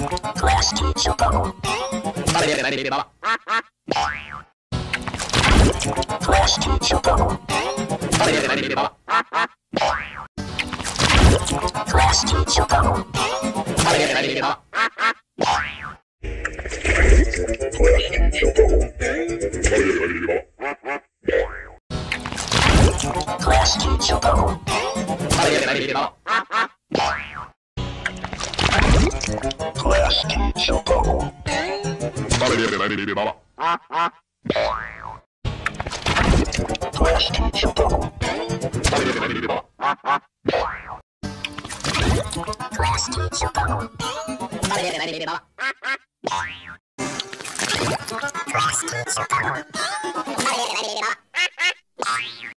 Class teacher bubble. Class teacher bubble. Class teacher bubble. Class teacher bubble. Frosty Super.